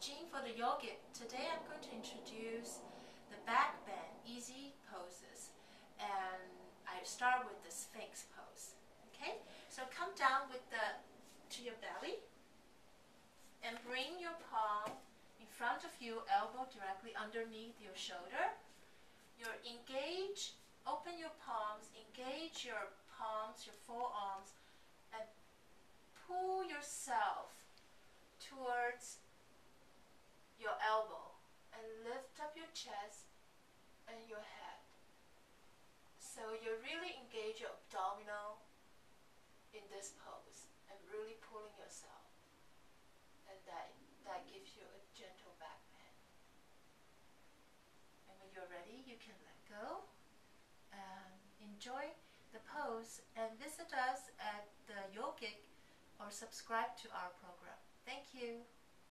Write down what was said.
Jean for the Yogique. Today I'm going to introduce the back bend easy poses and I start with the Sphinx pose. Okay, so come down with the to your belly and bring your palm in front of you, elbow directly underneath your shoulder. Your engage, open your palms, engage your palms, your forearms, and pull yourself towards elbow and lift up your chest and your head. So you really engage your abdominal in this pose and really pulling yourself. And that, that gives you a gentle back bend. And when you're ready, you can let go and enjoy the pose and visit us at the Yogique or subscribe to our program. Thank.